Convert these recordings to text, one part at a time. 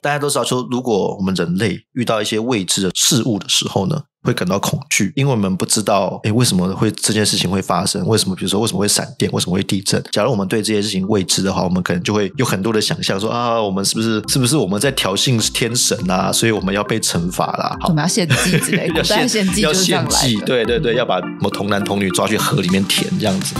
大家都知道说，如果我们人类遇到一些未知的事物的时候呢，会感到恐惧，因为我们不知道，哎，为什么会这件事情会发生？为什么？比如说，为什么会闪电？为什么会地震？假如我们对这些事情未知的话，我们可能就会有很多的想象，说啊，我们是不是是不是我们在挑衅天神啊？所以我们要被惩罚啦？我们要献祭之类的，要献献祭，要献祭，对对对，要把什么童男童女抓去河里面填这样子。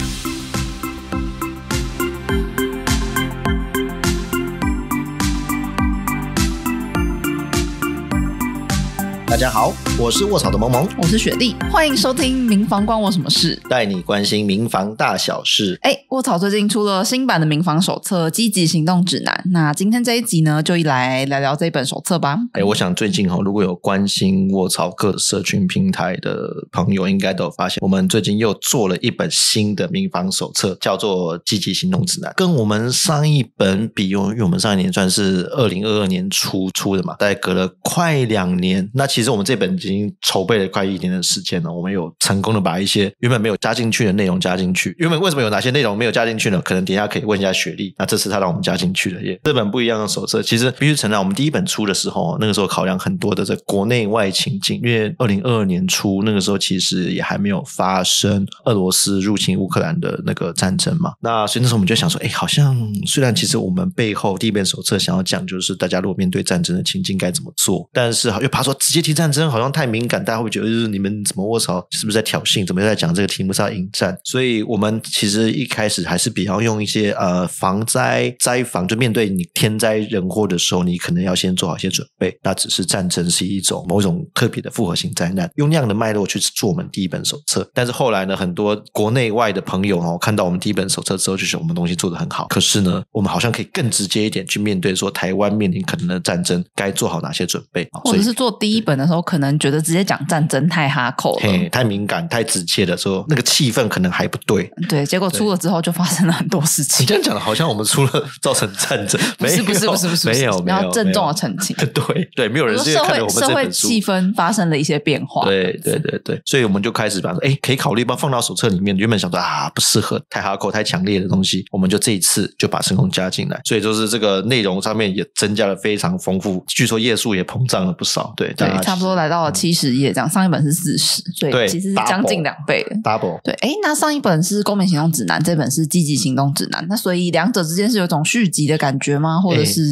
家好，我是卧草的萌萌，我是雪莉，欢迎收听《民房关我什么事》，带你关心民房大小事。哎，卧草最近出了新版的民房手册《积极行动指南》，那今天这一集呢，就一来聊聊这本手册吧。哎，我想最近哈，如果有关心卧草各社群平台的朋友，应该都有发现，我们最近又做了一本新的民房手册，叫做《积极行动指南》，跟我们上一本比，因为我们上一年算是二零二二年初出的嘛，大概隔了快两年，那。其实我们这本已经筹备了快一年的时间了，我们有成功的把一些原本没有加进去的内容加进去。原本为什么有哪些内容没有加进去呢？可能等一下可以问一下雪莉。那这次他让我们加进去了，耶。这本不一样的手册，其实必须承认，我们第一本出的时候，那个时候考量很多的这国内外情境，因为二零二二年初那个时候其实也还没有发生俄罗斯入侵乌克兰的那个战争嘛。那所以那时候我们就想说，哎，好像虽然其实我们背后第一本手册想要讲就是大家如果面对战争的情境该怎么做，但是又怕说直接提。战争好像太敏感，大家会觉得就是你们怎么卧槽，是不是在挑衅？怎么在讲这个题目是要引战？所以我们其实一开始还是比较用一些呃防灾灾防，就面对你天灾人祸的时候，你可能要先做好一些准备。那只是战争是一种某种特别的复合型灾难，用那样的脉络去做我们第一本手册。但是后来呢，很多国内外的朋友哦，看到我们第一本手册之后，就觉得我们东西做的很好。可是呢，我们好像可以更直接一点去面对说台湾面临可能的战争，该做好哪些准备？或者是做第一本。的时候可能觉得直接讲战争太哈口了，太敏感、太直接的时候，那个气氛可能还不对。对，结果出了之后就发生了很多事情。你这样讲的好像我们出了造成战争，不是不是不是不是，没有没有郑重的澄清。对 对，没有人是社会社会气氛发生了一些变化。对对对对，所以我们就开始把说，哎，可以考虑把放到手册里面。原本想说啊，不适合太哈口、太强烈的东西，我们就这一次就把成功加进来。所以就是这个内容上面也增加了非常丰富，据说页数也膨胀了不少。对对，差不多来到了七。七十页这样，上一本是四十，所以其实是将近两倍的。Double 对，哎，那上一本是公民行动指南，这本是积极行动指南，那所以两者之间是有种续集的感觉吗？或者是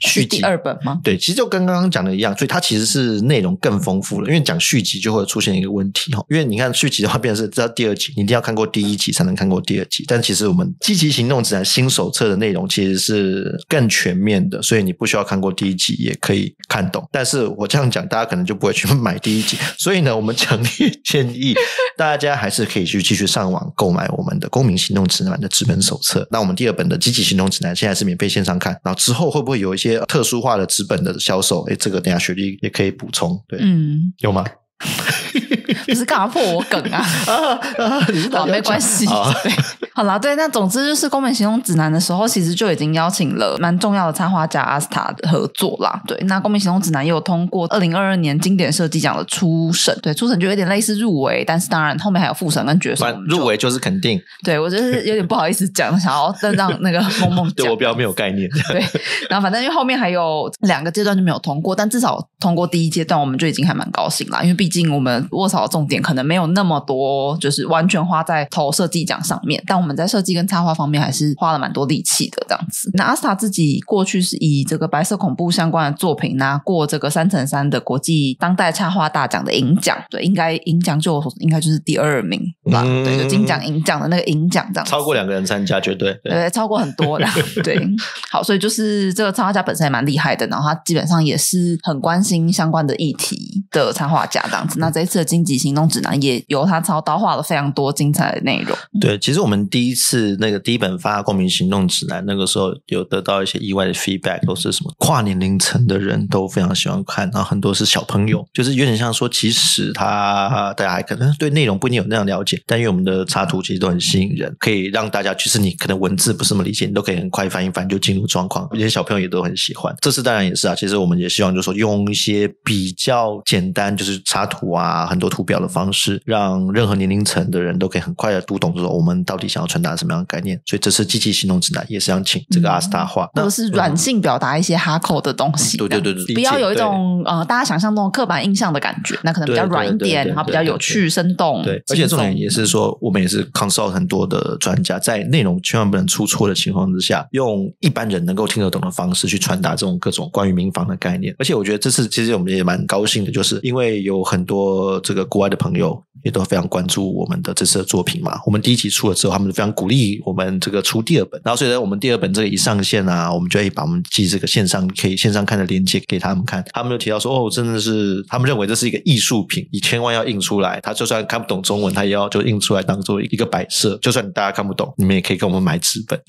续第二本吗？对，其实就跟刚刚讲的一样，所以它其实是内容更丰富了。因为讲续集就会出现一个问题哈，因为你看续集的话，变成是知道第二集，你一定要看过第一集才能看过第二集。但其实我们积极行动指南新手册的内容其实是更全面的，所以你不需要看过第一集也可以看懂。但是我这样讲，大家可能就不会去。买第一集，所以呢，我们强烈建议 大家还是可以去继续上网购买我们的《公民行动指南》的纸本手册。那我们第二本的《积极行动指南》现在是免费线上看，然后之后会不会有一些特殊化的纸本的销售？哎，这个等下雪莉也可以补充。对，嗯，有吗？不是干嘛破我梗啊？好，没关系。对，好啦，对，那总之就是《公民行动指南》的时候，其实就已经邀请了蛮重要的插画家阿斯塔的合作啦。对，那《公民行动指南》也有通过二零二二年经典设计奖的初审，对，初审就有点类似入围，但是当然后面还有复审跟决审。入围就是肯定。对我就是有点不好意思讲，想要让那个梦梦对我比较没有概念。对，然后反正因为后面还有两个阶段就没有通过，但至少通过第一阶段，我们就已经还蛮高兴啦，因为毕竟我们卧槽。重点可能没有那么多，就是完全花在投设计奖上面，但我们在设计跟插画方面还是花了蛮多力气的这样子。那阿斯塔自己过去是以这个白色恐怖相关的作品拿过这个三乘三的国际当代插画大奖的银奖，对，应该银奖就应该就是第二名吧？对，就金奖银奖的那个银奖这样，超过两个人参加绝对 对，超过很多的对。好，所以就是这个插画家本身也蛮厉害的，然后他基本上也是很关心相关的议题的插画家这那这一次的经济。行动指南也由他操刀画了非常多精彩的内容。对，其实我们第一次那个第一本发公民行动指南，那个时候有得到一些意外的 feedback，都是什么跨年龄层的人都非常喜欢看，然后很多是小朋友，就是有点像说，其实他大家可能对内容不一定有那样了解，但因为我们的插图其实都很吸引人，可以让大家其实你可能文字不是那么理解，你都可以很快翻一翻就进入状况，有些小朋友也都很喜欢。这次当然也是啊，其实我们也希望就是说用一些比较简单，就是插图啊，很多图表的方式，让任何年龄层的人都可以很快的读懂说我们到底想要传达什么样的概念。所以这次积极行动指南也是想请这个阿斯塔画，或者是软性表达一些哈口的东西，对对对对，不要有一种呃大家想象中的刻板印象的感觉，那可能比较软一点，然后比较有趣、生动。对，而且重点也是说，我们也是 consult 很多的专家，在内容千万不能出错的情况之下，用一般人能够听得懂的方式去传达这种各种关于民房的概念。而且我觉得这次其实我们也蛮高兴的，就是因为有很多这个国外的朋友。也都非常关注我们的这次的作品嘛。我们第一集出了之后，他们非常鼓励我们这个出第二本。然后，所以呢，我们第二本这个一上线啊，我们就会把我们寄这个线上可以线上看的链接给他们看。他们就提到说：“哦，真的是他们认为这是一个艺术品，你千万要印出来。他就算看不懂中文，他也要就印出来当做一个摆设。就算大家看不懂，你们也可以跟我们买纸本。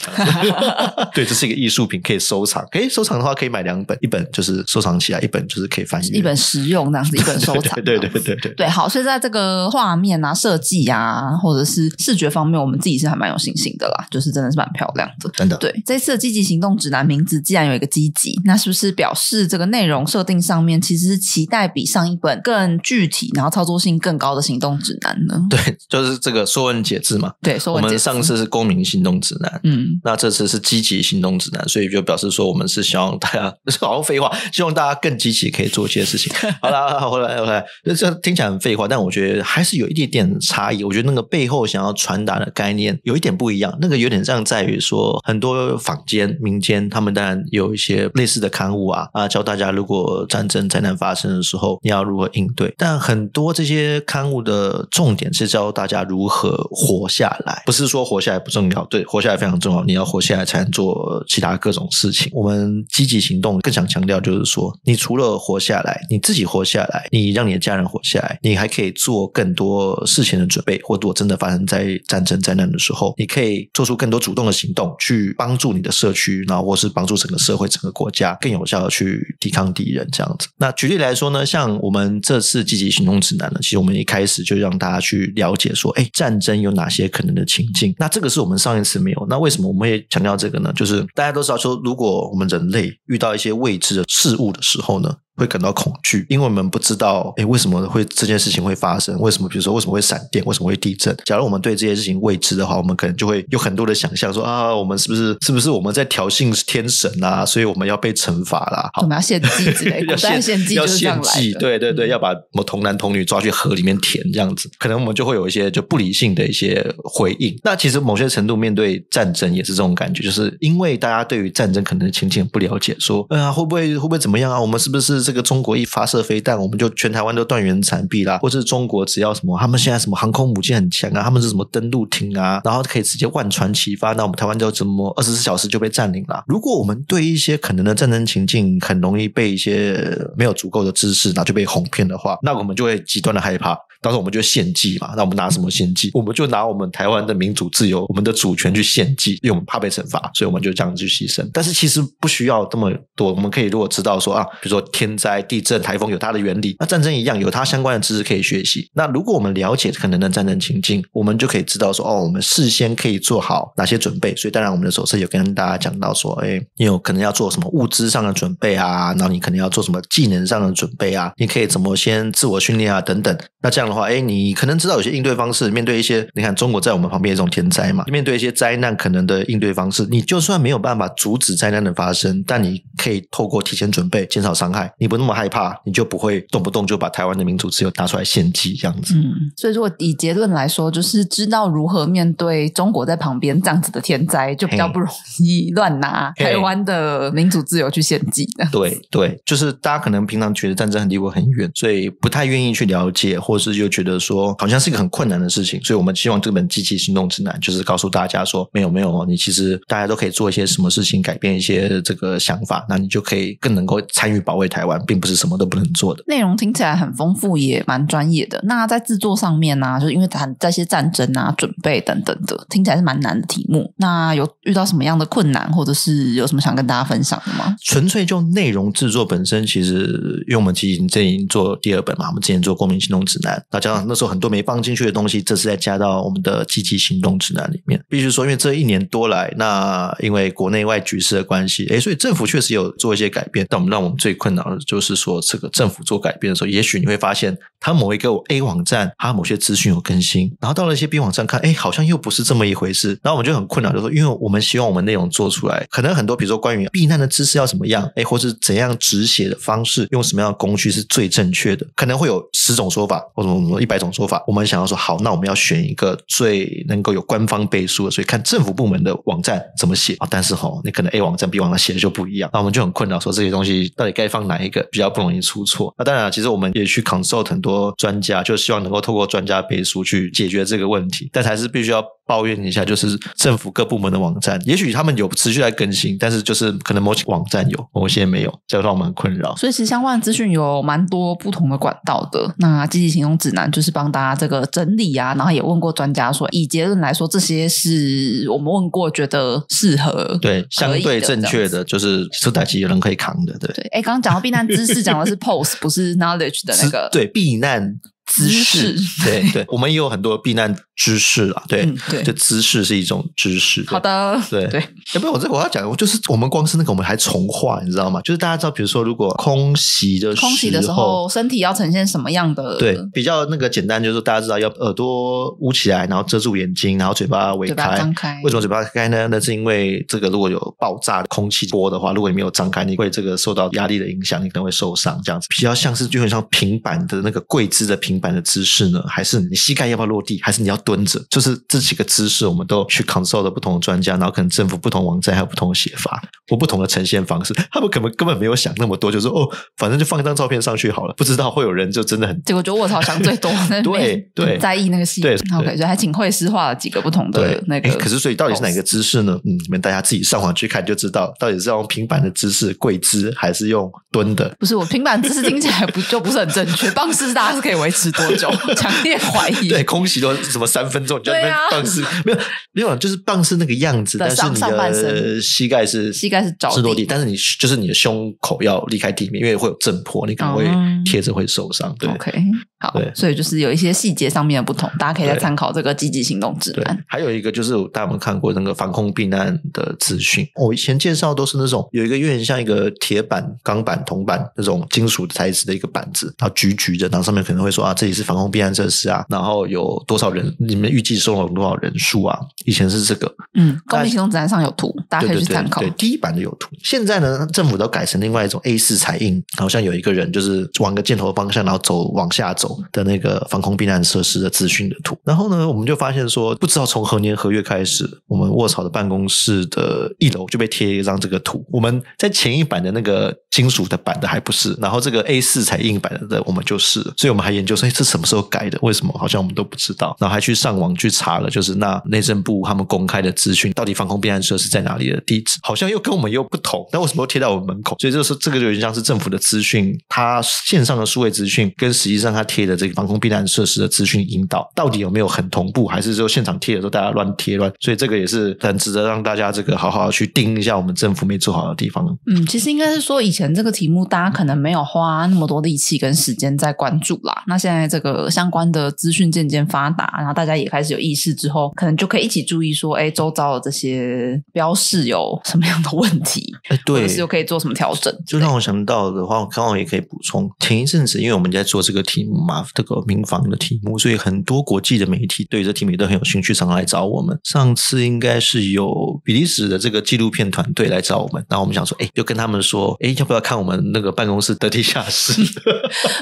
对，这是一个艺术品，可以收藏。可以收藏的话，可以买两本，一本就是收藏起来，一本就是可以翻译，一本实用这样子，一本收藏。对对对对对对对对。好，所以在这个画面啊设。计啊，或者是视觉方面，我们自己是还蛮有信心的啦，就是真的是蛮漂亮的，真的。对，这次的积极行动指南名字既然有一个积极，那是不是表示这个内容设定上面其实是期待比上一本更具体，然后操作性更高的行动指南呢？对，就是这个说文解字嘛。对，说文解字。我们上次是公民行动指南，嗯，那这次是积极行动指南，所以就表示说我们是希望大家，好像废话，希望大家更积极，可以做一些事情。好了，回来回来，这听起来很废话，但我觉得还是有一点点。差异，我觉得那个背后想要传达的概念有一点不一样。那个有点像在于说，很多坊间、民间，他们当然有一些类似的刊物啊啊，教大家如果战争灾难发生的时候，你要如何应对。但很多这些刊物的重点是教大家如何活下来，不是说活下来不重要，对，活下来非常重要。你要活下来才能做其他各种事情。我们积极行动更想强调就是说，你除了活下来，你自己活下来，你让你的家人活下来，你还可以做更多事情的。准备，或如果真的发生在战争灾难的时候，你可以做出更多主动的行动，去帮助你的社区，然后或是帮助整个社会、整个国家更有效的去抵抗敌人。这样子。那举例来说呢，像我们这次积极行动指南呢，其实我们一开始就让大家去了解说，哎，战争有哪些可能的情境？那这个是我们上一次没有。那为什么我们会强调这个呢？就是大家都知道说，如果我们人类遇到一些未知的事物的时候呢？会感到恐惧，因为我们不知道，哎，为什么会这件事情会发生？为什么？比如说，为什么会闪电？为什么会地震？假如我们对这些事情未知的话，我们可能就会有很多的想象，说啊，我们是不是是不是我们在挑衅天神啊？所以我们要被惩罚啦。我们要献祭之类，要献祭，要献祭，对对对，要把某童男童女抓去河里面填，这样子，可能我们就会有一些就不理性的一些回应。那其实某些程度面对战争也是这种感觉，就是因为大家对于战争可能情景不了解，说，哎呀，会不会会不会怎么样啊？我们是不是这个中国一发？射飞弹，我们就全台湾都断垣残壁啦，或者是中国只要什么，他们现在什么航空母舰很强啊，他们是什么登陆艇啊，然后可以直接万船齐发，那我们台湾就怎么二十四小时就被占领了？如果我们对一些可能的战争情境很容易被一些没有足够的知识，然后就被哄骗的话，那我们就会极端的害怕。到时候我们就献祭嘛，那我们拿什么献祭？我们就拿我们台湾的民主自由、我们的主权去献祭，因为我们怕被惩罚，所以我们就这样去牺牲。但是其实不需要这么多，我们可以如果知道说啊，比如说天灾、地震、台风有它的原理，那战争一样有它相关的知识可以学习。那如果我们了解可能的战争情境，我们就可以知道说哦，我们事先可以做好哪些准备。所以当然我们的手册有跟大家讲到说，哎，你有可能要做什么物资上的准备啊，然后你可能要做什么技能上的准备啊，你可以怎么先自我训练啊等等。那这样的话，哎，你可能知道有些应对方式。面对一些，你看中国在我们旁边一种天灾嘛，面对一些灾难可能的应对方式，你就算没有办法阻止灾难的发生，但你可以透过提前准备，减少伤害，你不那么害怕，你就不会动不动就把台湾的民主自由拿出来献祭这样子。嗯，所以如果以结论来说，就是知道如何面对中国在旁边这样子的天灾，就比较不容易乱拿台湾的民主自由去献祭的。对对，就是大家可能平常觉得战争很离我很远，所以不太愿意去了解。或是又觉得说好像是一个很困难的事情，所以我们希望这本机器行动指南就是告诉大家说，没有没有哦，你其实大家都可以做一些什么事情，改变一些这个想法，那你就可以更能够参与保卫台湾，并不是什么都不能做的。内容听起来很丰富，也蛮专业的。那在制作上面呢，就是因为谈这些战争啊、准备等等的，听起来是蛮难的题目。那有遇到什么样的困难，或者是有什么想跟大家分享的吗？纯粹就内容制作本身，其实因为我们其实这已经做第二本嘛，我们之前做公民行动指南，那加上那时候很多没放进去的东西，这次再加到我们的积极行动指南里面。必须说，因为这一年多来，那因为国内外局势的关系，哎，所以政府确实有做一些改变。但我们让我们最困扰的就是说，这个政府做改变的时候，也许你会发现，它某一个 A 网站，它某些资讯有更新，然后到了一些 B 网站看，哎，好像又不是这么一回事。然后我们就很困扰，就说，因为我们希望我们内容做出来，可能很多，比如说关于避难的知识要怎么样，哎，或是怎样止血的方式，用什么样的工具是最正确的，可能会有十种说法，或者什么一百种说法。我们想要说，好，那我们要选一个最能够有官方背书的，所以看政府部门的网站怎么写啊。但是哈，你可能 A 网站 B 网站写的就不一样，那我们就很困扰，说这些东西到底该放哪一个比较不容易出错。那当然，其实我们也去 consult 很多专家，就希望能够透过专家背书去解决这个问题，但还是必须要。抱怨一下，就是政府各部门的网站，也许他们有持续在更新，但是就是可能某些网站有，某些没有，这让我们很困扰。所以，其实相关的资讯有蛮多不同的管道的。那积极行动指南就是帮大家这个整理啊，然后也问过专家说，以结论来说，这些是我们问过觉得适合，对，相对正确的，就是出打击有人可以扛的，对。对，哎，刚刚讲到避难知识，讲的是 pose，不是 knowledge 的那个，对，避难。姿势，对对，我们也有很多避难知识啊，对对，这姿势是一种知识。好的，对对。要不然我这我要讲，我就是我们光是那个，我们还重画，你知道吗？就是大家知道，比如说，如果空袭的空袭的时候，身体要呈现什么样的？对，比较那个简单，就是大家知道要耳朵捂起来，然后遮住眼睛，然后嘴巴围开。张开。为什么嘴巴开呢？那是因为这个如果有爆炸的空气波的话，如果你没有张开，你会这个受到压力的影响，你可能会受伤。这样子比较像是就很像平板的那个跪姿的平板的姿势呢。还是你膝盖要不要落地？还是你要蹲着？就是这几个姿势，我们都去 consult 了不同的专家，然后可能政府不同网站还有不同的写法或不同的呈现方式。他们可能根本没有想那么多，就说哦，反正就放一张照片上去好了。不知道会有人就真的很结果，就卧槽想最多，对对，在意那个细节。OK，所以还请会师画了几个不同的那个。可是，所以到底是哪个姿势呢？嗯，你们大家自己上网去看就知道，到底是用平板的姿势跪姿，还是用蹲的？不是，我平板姿势听起来不就不是很正确？棒式大家是可以维持多久？强烈怀疑。对，空袭都什么三分钟，就那边棒式没有没有，就是棒式那个样子，但是你的膝盖是膝盖是着是落地，但是你就是你的胸口要离开地面，因为会有震破，你可能会贴着会受伤。对，OK，好，所以就是有一些细节上面的不同，大家可以再参考这个积极行动指南。还有一个就是大家有没有看过那个防空避难的资讯？我以前介绍都是那种有一个有点像一个铁板、钢板、铜板那种金属材质的一个板子，然后橘橘的，然后上面可能会说啊，这里是防空避难设施啊，然后。有多少人？你们预计收容多少人数啊？以前是这个，嗯，公民行动指南上有图，大家可以去参考。对，第一版的有图。现在呢，政府都改成另外一种 A 四彩印，好像有一个人就是往个箭头方向，然后走往下走的那个防空避难设施的资讯的图。然后呢，我们就发现说，不知道从何年何月开始，我们卧槽的办公室的一楼就被贴一张这个图。我们在前一版的那个金属的版的还不是，然后这个 A 四彩印版的我们就是，所以我们还研究说，哎，这什么时候改的？为什么好像我们都不知道？然后还去上网去查了，就是那内政部他们公开的资讯，到底防空避难设施在哪里的地址，好像又跟我们又不同。那为什么会贴到我们门口？所以就是这个就有点像是政府的资讯，它线上的数位资讯跟实际上它贴的这个防空避难设施的资讯引导，到底有没有很同步，还是说现场贴的时候大家乱贴乱？所以这个也是很值得让大家这个好好去盯一下我们政府没做好的地方。嗯，其实应该是说以前这个题目大家可能没有花那么多力气跟时间在关注啦。那现在这个相关的资讯渐渐发达，然后大家也开始有意识之后，可能就可以一起注意说，哎，周遭的这些标示有什么样的问题？哎，对，是又可以做什么调整？就让我想到的话，刚好也可以补充。前一阵子，因为我们在做这个题目嘛，这个民房的题目，所以很多国际的媒体对这题目都很有兴趣，常常来找我们。上次应该是有比利时的这个纪录片团队来找我们，然后我们想说，哎，就跟他们说，哎，要不要看我们那个办公室的地下室？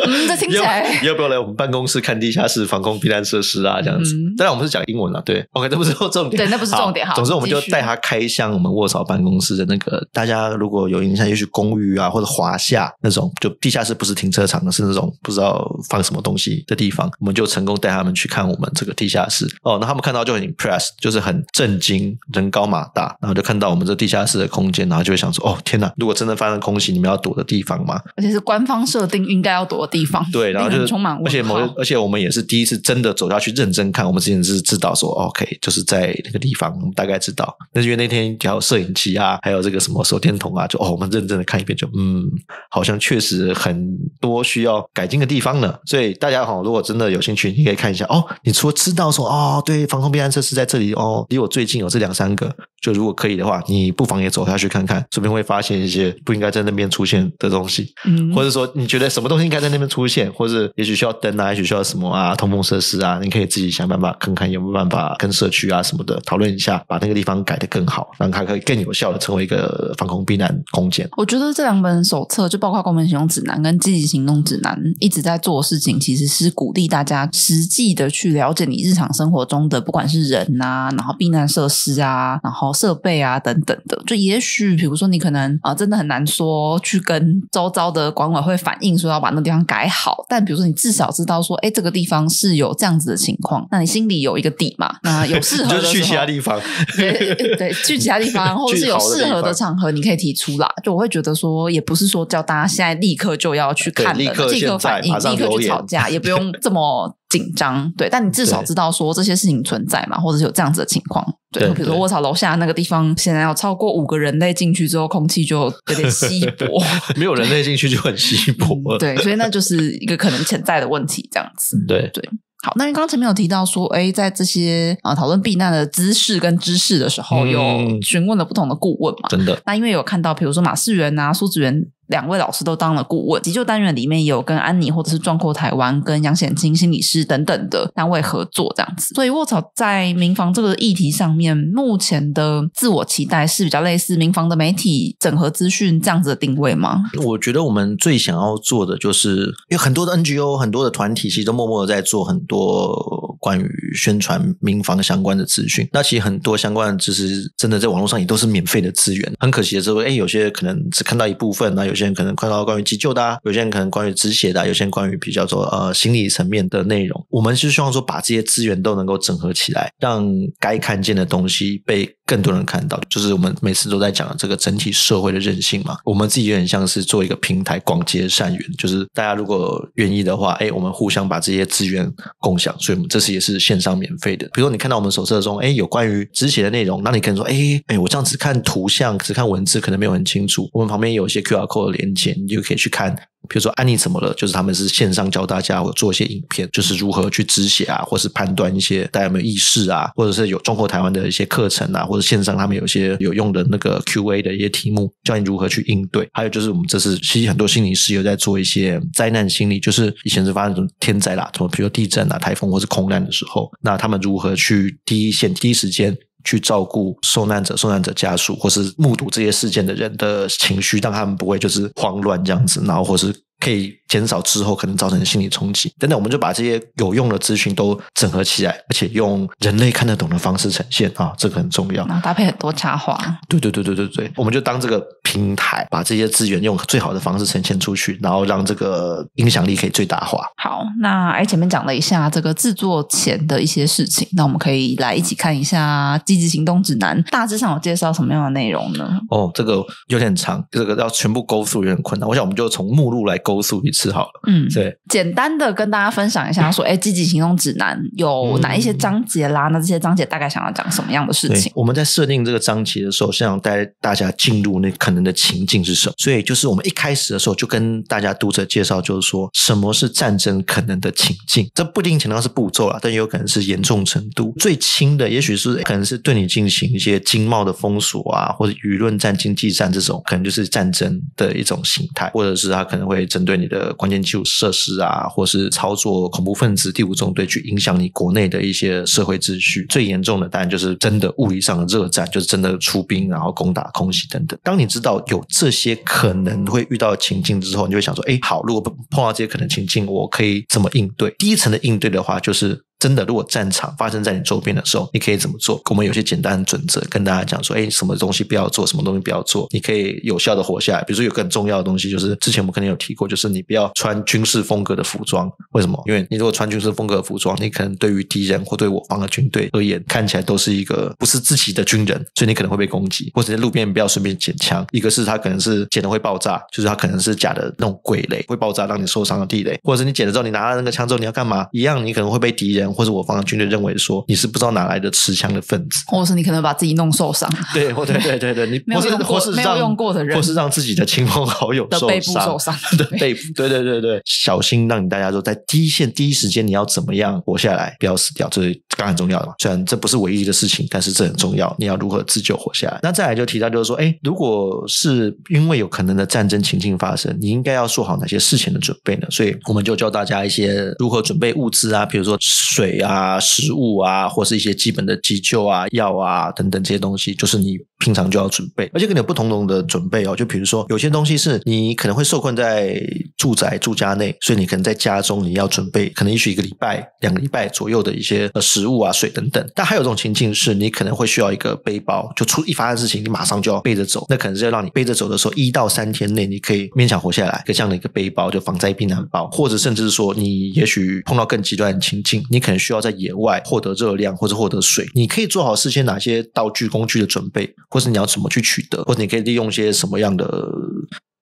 嗯，这听起来要不要来我们办公室看地下室防空避难设施啊？这样子。当然我们是讲英文了，对，OK，这不是重点，对，那不是重点。哈，总之我们就带他开箱我们卧槽办公室的那个，大家如果有印象，也许公寓啊或者华夏那种，就地下室不是停车场，是那种不知道放什么东西的地方，我们就成功带他们去看我们这个地下室。哦，那他们看到就很 impress，就是很震惊，人高马大，然后就看到我们这地下室的空间，然后就会想说，哦，天哪！如果真的发生空袭，你你们要躲的地方嘛。而且是官方设定应该要躲的地方。对，然后就是充满而且某而且我们也是第一次真的走下去认真看。我们之前是知道说，OK，就是在那个地方，我们大概知道。那是因为那天还有摄影机啊，还有这个什么手电筒啊，就哦，我们认真的看一遍，就嗯，好像确实很多需要改进的地方呢。所以大家好，如果真的有兴趣，你可以看一下哦。你除了知道说哦，对，防空避难设施在这里哦，离我最近有这两三个，就如果可以的话，你不妨也走下去看看，说不定会发现一些不应该在那边出现的东西。嗯，或者说你觉得什么东西应该在那边出现，或者也许需要灯啊，也许需要什么啊，通风设施啊，你可以自己想办法看看有没有办法跟社区啊什么的讨论一下，把那个地方改得更好，让它可以更有效的成为一个防空避难空间。我觉得这两本手册，就包括《公民行动指南》跟《积极行动指南》，一直在做的事情，其实是鼓励大家实际的去了解你日常生活中的，不管是人啊，然后避难设施啊，然后设备啊等等的。就也许，比如说你可能啊，真的很难说去跟周遭的管委会反映说要把那地方改好，但比如说你至少知道说，哎，这个地方是有这样子的情况，那你心里有一个底嘛？那有适合的去其他地方，对对，去其他地方，或者是有适合的场合，你可以提出啦。就我会觉得说，也不是说叫大家现在立刻就要去看，立刻立刻反应，立刻去吵架，也不用这么。紧张，对，但你至少知道说这些事情存在嘛，或者是有这样子的情况，对，比如说卧槽楼下那个地方，现在要超过五个人类进去之后，空气就有点稀薄，没有人类进去就很稀薄，对，所以那就是一个可能潜在的问题，这样子，对。对。好，那你刚刚前面有提到说，哎，在这些啊讨论避难的姿势跟知识的时候，有询问了不同的顾问嘛？真的，那因为有看到，比如说马世元啊、苏子元。两位老师都当了顾问，急救单元里面也有跟安妮或者是壮阔台湾、跟杨显清心理师等等的单位合作这样子。所以卧槽在民防这个议题上面，目前的自我期待是比较类似民防的媒体整合资讯这样子的定位吗？我觉得我们最想要做的，就是有很多的 NGO、很多的团体，其实都默默的在做很多关于宣传民防相关的资讯。那其实很多相关的知识，真的在网络上也都是免费的资源。很可惜的是，哎，有些可能只看到一部分，那有。有些人可能看到关于急救的，有些人可能关于止血的，有些人关于比较说呃心理层面的内容。我们是希望说把这些资源都能够整合起来，让该看见的东西被更多人看到。就是我们每次都在讲这个整体社会的韧性嘛。我们自己有点像是做一个平台，广结善缘。就是大家如果愿意的话，哎，我们互相把这些资源共享。所以，我们这次也是线上免费的。比如说，你看到我们手册中，哎，有关于止血的内容，那你可能说，哎哎，我这样子看图像，只看文字，可能没有很清楚。我们旁边有一些 QR code。连接，你就可以去看。比如说安妮怎么了？就是他们是线上教大家，或做一些影片，就是如何去止血啊，或是判断一些大家有没有意识啊，或者是有中国台湾的一些课程啊，或者线上他们有一些有用的那个 Q&A 的一些题目，教你如何去应对。还有就是我们这次其实很多心理师有在做一些灾难心理，就是以前是发生什么天灾啦，什么比如地震啊、台风或是空难的时候，那他们如何去第一线、第一时间。去照顾受难者、受难者家属，或是目睹这些事件的人的情绪，让他们不会就是慌乱这样子，然后或是。可以减少之后可能造成的心理冲击等等，我们就把这些有用的资讯都整合起来，而且用人类看得懂的方式呈现啊，这个很重要。搭配很多插画。对对对对对对，我们就当这个平台，把这些资源用最好的方式呈现出去，然后让这个影响力可以最大化。好，那哎前面讲了一下这个制作前的一些事情，那我们可以来一起看一下《积极行动指南》，大致上有介绍什么样的内容呢？哦，这个有点长，这个要全部勾述有点困难。我想我们就从目录来。勾述一次好了，嗯，对，简单的跟大家分享一下，说，哎，积极行动指南有哪一些章节啦？那这些章节大概想要讲什么样的事情？我们在设定这个章节的时候，想带大家进入那可能的情境是什么？所以，就是我们一开始的时候就跟大家读者介绍，就是说什么是战争可能的情境？这不一定强调是步骤啦，但也有可能是严重程度。最轻的，也许是可能是对你进行一些经贸的封锁啊，或者舆论战、经济战这种，可能就是战争的一种形态，或者是他可能会。针对你的关键基础设施啊，或是操作恐怖分子第五纵队去影响你国内的一些社会秩序，最严重的当然就是真的物理上的热战，就是真的出兵然后攻打空袭等等。当你知道有这些可能会遇到情境之后，你就会想说：哎，好，如果碰到这些可能情境，我可以怎么应对？第一层的应对的话，就是。真的如果战场发生在你周边的时候，你可以怎么做？我们有些简单的准则跟大家讲说，哎，什么东西不要做，什么东西不要做，你可以有效的活下来。比如说有个很重要的东西，就是之前我们肯定有提过，就是你不要穿军事风格的服装。为什么？因为你如果穿军事风格的服装，你可能对于敌人或对我方的军队而言，看起来都是一个不是自己的军人，所以你可能会被攻击，或者在路边不要随便捡枪。一个是他可能是捡的会爆炸，就是他可能是假的那种鬼雷会爆炸让你受伤的地雷，或者是你捡了之后你拿了那个枪之后你要干嘛？一样你可能会被敌人或者我方的军队认为说你是不知道哪来的持枪的分子，或者是你可能把自己弄受伤。对，或对对对对，你没有用过没有用过的人，或是让自己的亲朋好友的背部受伤 的背部。对对对对，小心让你大家都在第一线第一时间你要怎么样活下来，不要死掉，这是刚很重要的嘛。虽然这不是唯一的事情，但是这很重要。你要如何自救活下来？那再来就提到就是说，哎，如果是因为有可能的战争情境发生，你应该要做好哪些事情的准备呢？所以我们就教大家一些如何准备物资啊，比如说水啊、食物啊，或是一些基本的急救啊、药啊等等这些东西，就是你平常就要准备，而且可能有不同种的准备哦。就比如说有些东西是你可能会受困在住宅住家内，所以你可能在家中你要准备，可能也许一个礼拜、两个礼拜左右的一些呃食物啊、水等等。但还有一种情境是你可能会需要一个背包，就出一发生事情，你马上就要背着走，那可能是要让你背着走的时候，一到三天内你可以勉强活下来，可这样的一个背包就防灾避难包，或者甚至是说你也许碰到更极端的情境，你可需要在野外获得热量或者获得水，你可以做好事先哪些道具工具的准备，或是你要怎么去取得，或者你可以利用一些什么样的。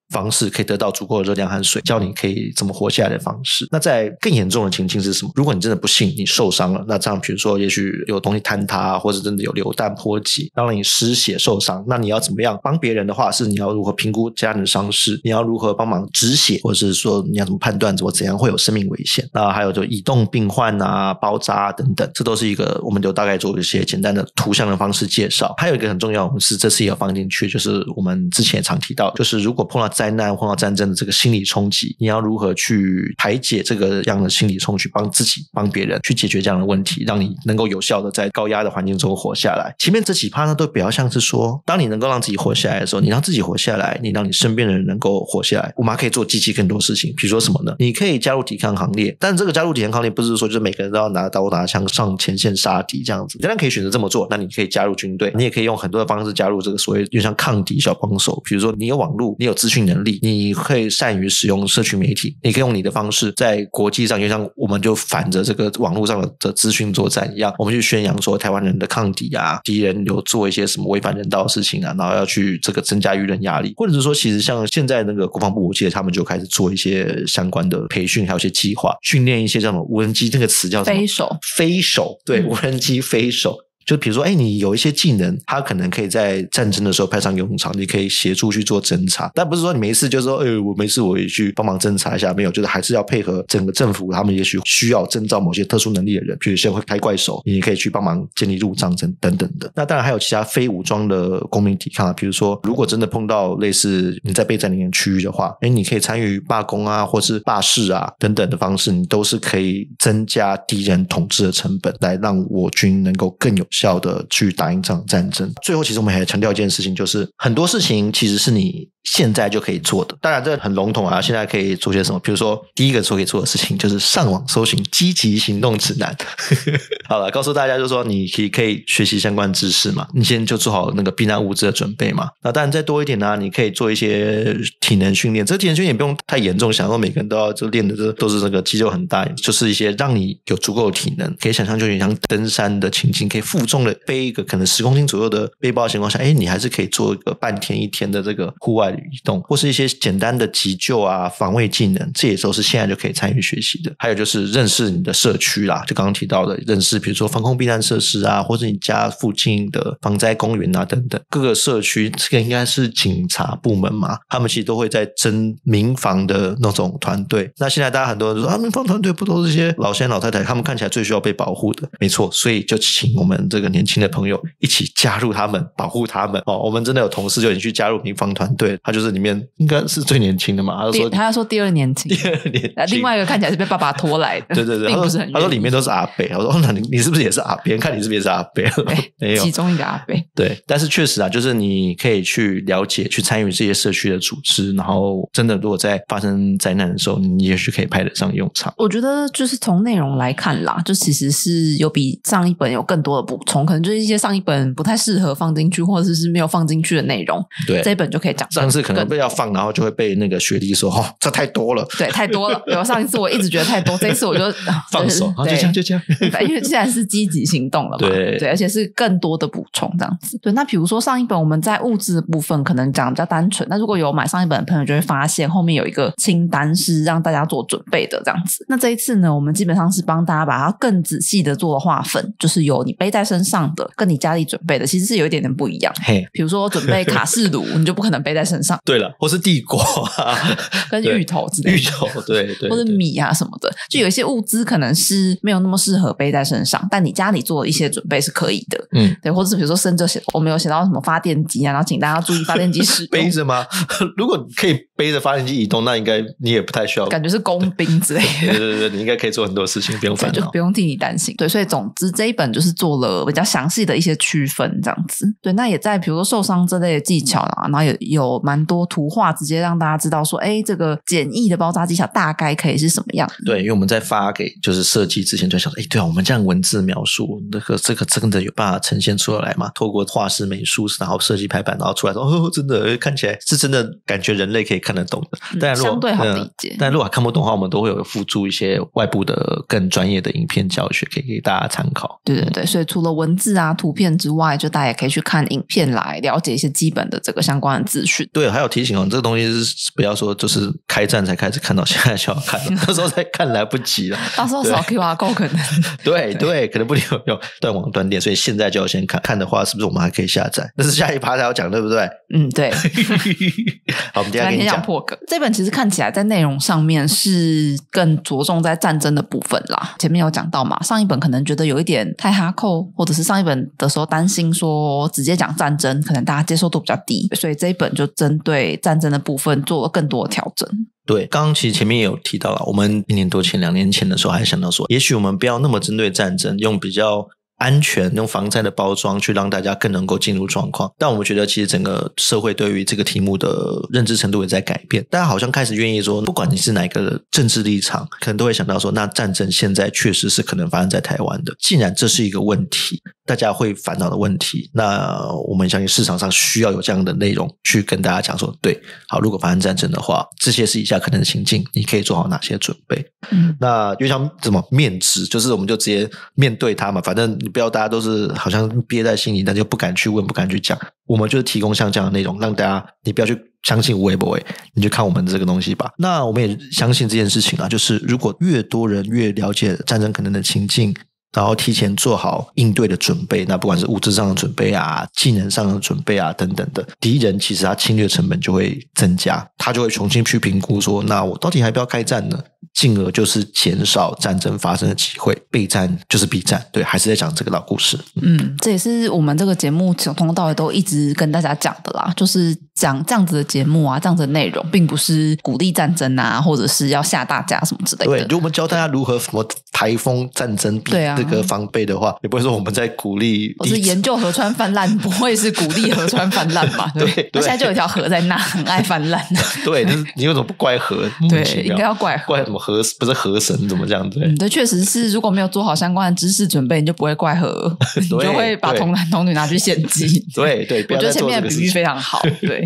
方式可以得到足够的热量和水，教你可以怎么活下来的方式。那在更严重的情境是什么？如果你真的不幸你受伤了，那这样比如说也许有东西坍塌，或者真的有流弹波及，让你失血受伤，那你要怎么样帮别人的话，是你要如何评估家人的伤势？你要如何帮忙止血，或者是说你要怎么判断怎么怎样会有生命危险？那还有就移动病患啊、包扎等等，这都是一个我们就大概做一些简单的图像的方式介绍。还有一个很重要，我们是这次也要放进去，就是我们之前也常提到，就是如果碰到灾难碰到战争的这个心理冲击，你要如何去排解这个样的心理冲击，帮自己、帮别人去解决这样的问题，让你能够有效的在高压的环境中活下来。前面这几趴呢，都比较像是说，当你能够让自己活下来的时候，你让自己活下来，你让你身边的人能够活下来，我们还可以做积极更多事情。比如说什么呢？你可以加入抵抗行列，但这个加入抵抗行列不是说就是每个人都要拿刀拿枪上前线杀敌这样子，当然可以选择这么做。那你可以加入军队，你也可以用很多的方式加入这个所谓就像抗敌小帮手。比如说你有网络，你有资讯能力，你。会善于使用社群媒体，你可以用你的方式在国际上，就像我们就反着这个网络上的的资讯作战一样，我们去宣扬说台湾人的抗敌啊，敌人有做一些什么违反人道的事情啊，然后要去这个增加舆论压力，或者是说，其实像现在那个国防部，我记得他们就开始做一些相关的培训，还有一些计划，训练一些叫什么无人机，这个词叫飞手，飞手，对，无人机飞手。就比如说，哎，你有一些技能，他可能可以在战争的时候派上用场，你可以协助去做侦查。但不是说你没事就是说，哎，我没事，我也去帮忙侦查一下。没有，就是还是要配合整个政府，他们也许需要征召某些特殊能力的人，比如像会开怪手，你可以去帮忙建立路障等等等的。那当然还有其他非武装的公民抵抗，比如说，如果真的碰到类似你在被占领的区域的话，哎，你可以参与罢工啊，或是罢市啊等等的方式，你都是可以增加敌人统治的成本，来让我军能够更有效的去打赢这场战争。最后，其实我们还要强调一件事情，就是很多事情其实是你现在就可以做的。当然，这很笼统啊。现在可以做些什么？比如说，第一个说可以做的事情就是上网搜寻积极行动指南。好了，告诉大家就是说，你可以可以学习相关知识嘛。你先就做好那个避难物资的准备嘛。那当然再多一点呢，你可以做一些体能训练。这体能训练也不用太严重，想说每个人都要就练的这都是这个肌肉很大，就是一些让你有足够的体能。可以想象，就有点像登山的情景，可以负重的。背一个可能十公斤左右的背包的情况下，哎，你还是可以做一个半天一天的这个户外移动，或是一些简单的急救啊、防卫技能，这也都是现在就可以参与学习的。还有就是认识你的社区啦，就刚刚提到的认识，比如说防空避难设施啊，或者你家附近的防灾公园啊等等。各个社区这个应该是警察部门嘛，他们其实都会在征民防的那种团队。那现在大家很多人说啊，民防团队不都是些老先生老太太，他们看起来最需要被保护的，没错。所以就请我们这个年轻。的朋友一起加入他们，保护他们哦。我们真的有同事就已经去加入民防团队，他就是里面应该是最年轻的嘛，他就说他要说第二年轻，第二年轻呃另外一个看起来是被爸爸拖来的，对对对，并 他说他说里面都是阿贝，我说哦，那你你是不是也是阿？别人看你是不是也是阿贝？没有其，中一个阿贝。对，但是确实啊，就是你可以去了解、去参与这些社区的组织，然后真的如果在发生灾难的时候，你也许可以派得上用场。我觉得就是从内容来看啦，就其实是有比上一本有更多的补充，可能就是一些上一本不太适合放进去，或者是没有放进去的内容，对，这一本就可以讲。上次可能被要放，然后就会被那个学弟说：“哦，这太多了，对太多了。有上一次我一直觉得太多，这一次我就 放手。”就这样，就这样。因为既然是积极行动了嘛，对而且是更多的补充这样子。对，那比如说上一本我们在物质的部分可能讲得比较单纯，那如果有买上一本的朋友就会发现后面有一个清单是让大家做准备的这样子。那这一次呢，我们基本上是帮大家把它更仔细的做了划分，就是有你背在身上的，跟你家里准备的其实是有一点点不一样。嘿，比如说准备卡式炉，你就不可能背在身上，对了，或是地瓜啊，跟芋头之类的。芋头，对对，或者米啊什么的，就有一些物资可能是没有那么适合背在身上，但你家里做一些准备是可以的。嗯，对，或者是比如说甚至写我们有写到什么发电机啊，然后请大家注意发电机使用，背着吗？如果可以背着发电机移动，那应该你也不太需要。感觉是工兵之类的。对 对对，你应该可以做很多事情，不用，烦恼就不。用替你担心。对，所以总之这一本就是做了比较详细的一些区分，这样子。对，那也在比如说受伤这类的技巧啊，然后也有蛮多图画，直接让大家知道说，哎，这个简易的包扎技巧大概可以是什么样。对，因为我们在发给就是设计之前就想说，哎，对啊，我们这样文字描述，那个这个真的有办法呈现出来吗？透过画师美术，然后设计排版，然后出来说，哦，真的看起来是真的，感觉人类可以看得懂的。嗯但如果相对好呃理解但如果看不懂的话，我们都会有附注一些外部的更专业的影片教学，可以给大家参考。对对对，所以除了文字啊、图片之外，就大家也可以去看影片来了解一些基本的这个相关的资讯。对，还有提醒哦，这个东西是不要说就是开战才开始看到，现在就要看了，那时候再看来不及了。到时候扫 QR code 可能 对对，可能不能有有断网断电，所以现在就要先看看的话，是不是我们还可以下载？那是下一趴才要讲，对不对？嗯对。好，我们今天想跟你讲。破梗，这本其实看起来在内容上面是更着重在战争的部分啦。前面有讲到嘛，上一本可能觉得有一点太哈扣，或者是上一本的时候担心说直接讲战争，可能大家接受度比较低，所以这一本就针对战争的部分做了更多的调整。对，刚刚其实前面也有提到了，我们一年多前、两年前的时候，还想到说，也许我们不要那么针对战争，用比较安全、用防灾的包装去让大家更能够进入状况。但我们觉得，其实整个社会对于这个题目的认知程度也在改变，大家好像开始愿意说，不管你是哪个政治立场，可能都会想到说，那战争现在确实是可能发生在台湾的。既然这是一个问题，大家会烦恼的问题，那我们相信市场上需要有这样的内容去跟大家讲说，对，好，如果发生战争的话，这些是以下可能的情境，你可以做好哪些准备。嗯，那就像怎么面质，就是我们就直接面对它嘛，反正不要大家都是好像憋在心里，但就不敢去问，不敢去讲。我们就是提供像这样的内容，让大家你不要去相信无为不为，你就看我们的这个东西吧。那我们也相信这件事情啊，就是如果越多人越了解战争可能的情境。然后提前做好应对的准备，那不管是物质上的准备啊、技能上的准备啊等等的，敌人其实他侵略成本就会增加，他就会重新去评估说，那我到底还不要开战呢？进而就是减少战争发生的机会，备战就是必战。对，还是在讲这个老故事。嗯，这也是我们这个节目从头到尾都一直跟大家讲的啦，就是讲这样子的节目啊，这样子的内容，并不是鼓励战争啊，或者是要吓大家什么之类对，的。如果我们教大家如何什么台风战争对啊这个防备的话，也不会说我们在鼓励我是研究河川泛滥，不会是鼓励河川泛滥吧？对那现在就有一条河在那，很爱泛滥。对，就是你为什么不怪河？对，应该要怪河。怪什么河？不是河神怎么这样子？嗯，对，确实是，如果没有做好相关的知识准备，你就不会怪河，你就会把童男童女拿去献祭。对对，不我觉得前面的比喻。非常好，对。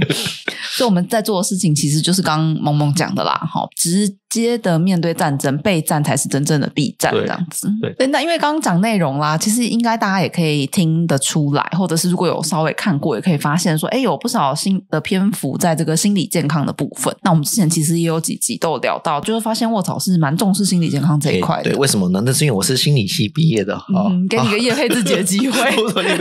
所以我们在做的事情其实就是刚刚萌萌讲的啦，哈，直接的面对战争，备战才是真正的必战，这样子。对那因为刚刚讲内容啦，其实应该大家也可以听得出来，或者是如果有稍微看过，也可以发现说，哎，有不少新的篇幅在这个心理健康的部分。那我们之前其实也有几集都有聊到，就是发现卧槽是蛮重视心理健康这一块的。对，为什么呢？那是因为我是心理系毕业的哈。嗯，给你个叶配自己的机会。我说你们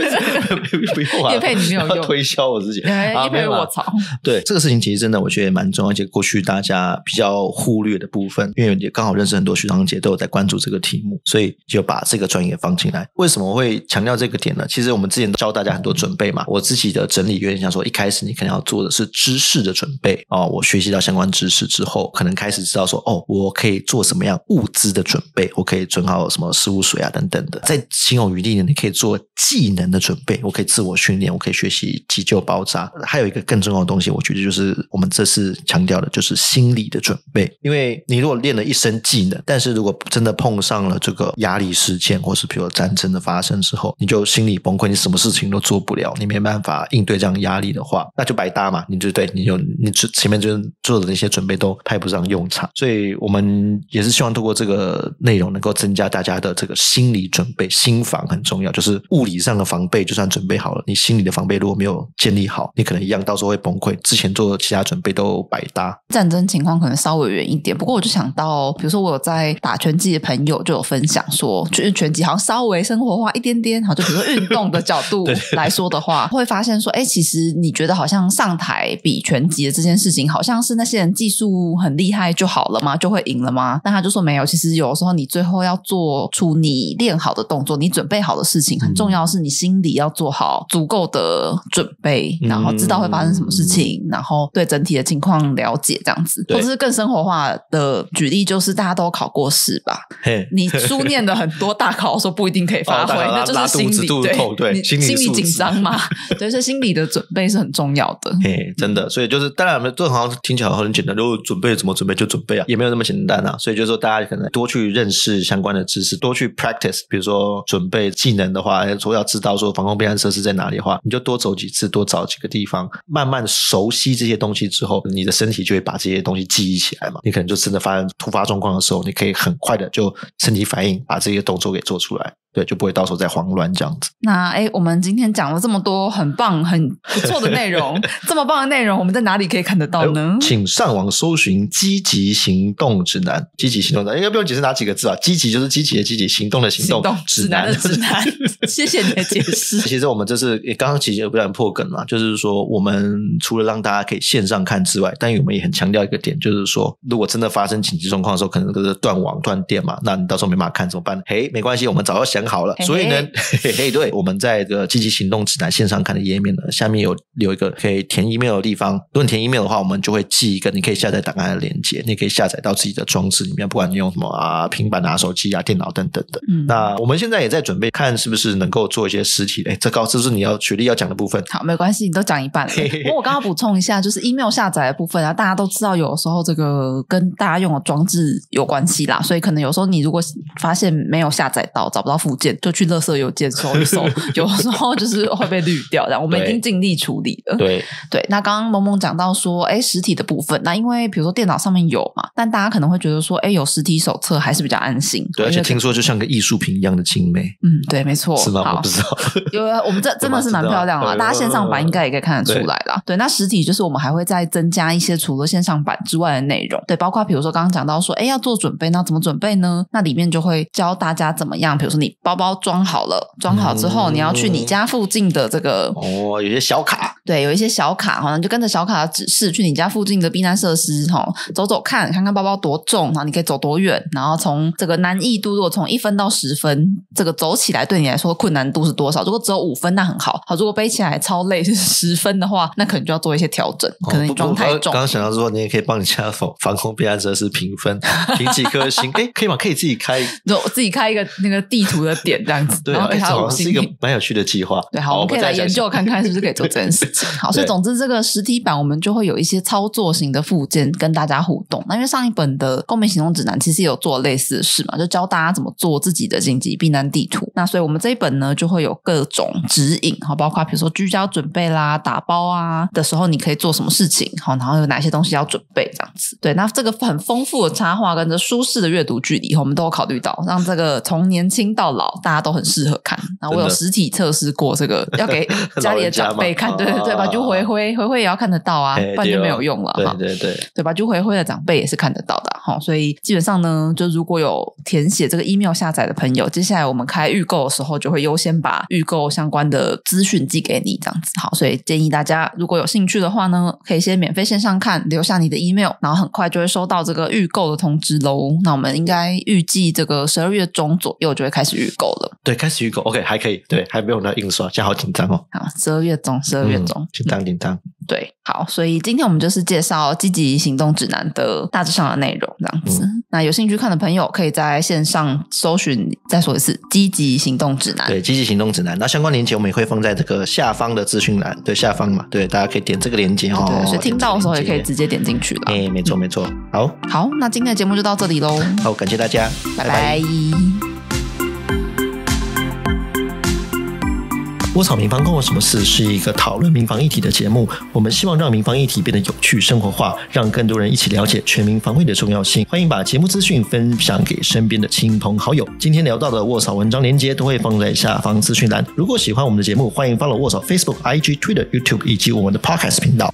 不用啊，业配你没有用推销我自己。叶配卧槽，对这个事情，其实真的我觉得蛮重要，而且过去大家比较忽略的部分，因为也刚好认识很多学长姐都有在关注这个题目，所以就把这个专业放进来。为什么会强调这个点呢？其实我们之前教大家很多准备嘛，我自己的整理有点像说，一开始你可能要做的是知识的准备哦，我学习到相关知识之后，可能开始知道说，哦，我可以做什么样物资的准备，我可以准好什么食物水啊等等的，在心有余力呢，你可以做技能的准备，我可以自我训练，我可以学习急救包扎。还有一个更重要的东西，我觉得就是我们这次强调的，就是心理的准备。因为你如果练了一身技能，但是如果真的碰上了这个压力事件，或是比如战争的发生之后，你就心理崩溃，你什么事情都做不了，你没办法应对这样压力的话，那就白搭嘛。你就对你有你前面就做的那些准备都派不上用场。所以我们也是希望通过这个内容，能够增加大家的这个心理准备，心防很重要。就是物理上的防备就算准备好了，你心理的防备如果没有建立好，你可能一样到时候会崩溃。之前做的其他准备都白搭。战争情况可能稍微远一点，不过我就想到，比如说我有在打拳击的朋友就有分享说，就是拳击好像稍微生活化一点点。好，就比如说运动的角度 来说的话，会发现说，哎，其实你觉得好像上台比拳击的这件事情，好像是那些人技术很厉害就好了吗？就会赢了吗？但他就说没有，其实有的时候你最后要做出你练好的动作，你准备好的事情，很重要是你心里要做好足够的准备，然后知道会发生什么事情，然后对整体的情况了解，这样子，或者是更生活化的举例，就是大家都考过试吧？你书念的很多，大考的时候不一定可以发挥，那就是心理对对，心理紧张嘛，对，所以心理的准备是很重要的。嘿，真的，所以就是当然，这好像听起来很简单，如果准备怎么准备就准备啊，也没有那么简单啊。所以就是说，大家可能多去认识相关的知识，多去 practice，比如说准备技能的话，说要知道说防空避难设施在哪里的话，你就多走几次，多找几个地方，慢慢熟悉这些东西之后，你的身体就会把这些东西记忆起来嘛。你可能就真的发生突发状况的时候，你可以很快的就身体反应，把这些动作给做出来。对，就不会到时候再慌乱这样子。那哎，我们今天讲了这么多很棒、很不错的内容，这么棒的内容，我们在哪里可以看得到呢？请上网搜寻《积极行动指南》。积极行动指南应该不用解释哪几个字啊？积极就是积极的积极，行动的行动，指南的指南。谢谢你的解释。其实我们这是刚刚其实不然破梗嘛，就是说我们除了让大家可以线上看之外，但我们也很强调一个点，就是说如果真的发生紧急状况的时候，可能都是断网断电嘛，那你到时候没办法看怎么办？嘿，没关系，我们早要想好了，所以呢，嘿 嘿，对，我们在这个积极行动指南线上看的页面呢，下面有有一个可以填 email 的地方。如果你填 email 的话，我们就会寄一个你可以下载档案的链接，你可以下载到自己的装置里面，不管你用什么啊，平板啊、手机啊、电脑等等的。嗯，那我们现在也在准备看是不是能够做一些实体。哎，这高这是你要学历要讲的部分。好，没关系，你都讲一半了。不过我刚刚补充一下，就是 email 下载的部分啊，大家都知道，有时候这个跟大家用的装置有关系啦，所以可能有时候你如果发现没有下载到，找不到附件，就去垃圾邮件搜一搜，有时候就是会被滤掉。然后我们已经尽力处理了。对对，那刚刚萌萌讲到说，哎，实体的部分，那因为比如说电脑上面有嘛，但大家可能会觉得说，哎，有实体手册还是比较安心。对，而且听说就像个艺术品一样的精美。嗯，对，没错。是吗？我不知道。因为我们这 真的是蛮漂亮啦，大家线上版应该也可以看得出来啦。对，那实体就是我们还会再增加一些除了线上版之外的内容。对，包括比如说刚刚讲到说，哎，要做准备，那怎么准备呢？那里面就会教大家怎么样。比如说你包包装好了，装好之后，你要去你家附近的这个哦，有些小卡，对，有一些小卡，好像就跟着小卡的指示去你家附近的避难设施，哈，走走看，看看包包多重，然后你可以走多远，然后从这个难易度，如果从一分到十分，这个走起来对你来说困难度是多少？如果只有五分，那很好。好，如果背起来超累是十分的话，那可能就要做一些调整，可能装太重。刚刚想到说，你也可以帮你家防防空避难设施评分，评几颗星？哎，可以吗？可以自己开，就自己开一个那个地图的点这样子，然后给他五星。是一个蛮有趣的计划。对，好，我们可以来研究看看是不是可以做这件事情。好，所以总之这个实体版我们就会有一些操作型的附件跟大家互动。那因为上一本的公民行动指南其实有做类似的事嘛，就教大家怎么做自己的紧急避难地图。那所以我们这一本呢就会有各种指引，好，包括比如说居家准备啦、打包啊的时候你可以做什么事情，好，然后有哪些东西要准备这样子。对，那这个很丰富的插画跟着舒适的阅读距离，我们都有考虑到，让这个从年轻到老老，大家都很适合看。然后我有实体测试过这个，要给家里的长辈看，对对对，把就回回回回也要看得到啊，哎不然就没有用了哈。对对对，对吧？就回回的长辈也是看得到的哈，所以基本上呢，就如果有填写这个 email 下载的朋友，接下来我们开预购的时候，就会优先把预购相关的资讯寄给你，这样子好。所以建议大家如果有兴趣的话呢，可以先免费线上看，留下你的 email，然后很快就会收到这个预购的通知喽。那我们应该预计这个十二月中左右就会开始预购了。对，开始预购，OK，还可以，对，还没有那印刷，现在好紧张哦，好，十二月中，十二月中，嗯紧张紧张，对，好，所以今天我们就是介绍积极行动指南的大致上的内容，这样子。那有兴趣看的朋友，可以在线上搜寻，再说一次，积极行动指南。对，积极行动指南，那相关链接我们也会放在这个下方的资讯栏，对，下方嘛，对，大家可以点这个链接哦，对，所以听到的时候也可以直接点进去了。这个链接，哎，没错没错，好，好，那今天的节目就到这里喽，好，感谢大家，拜拜卧草民防跟我什么事是一个讨论民房议题的节目，我们希望让民房议题变得有趣、生活化，让更多人一起了解全民防卫的重要性。欢迎把节目资讯分享给身边的亲朋好友。今天聊到的卧草文章连接都会放在下方资讯栏。如果喜欢我们的节目，欢迎 follow 卧草 Facebook、IG、Twitter、YouTube 以及我们的 Podcast 频道。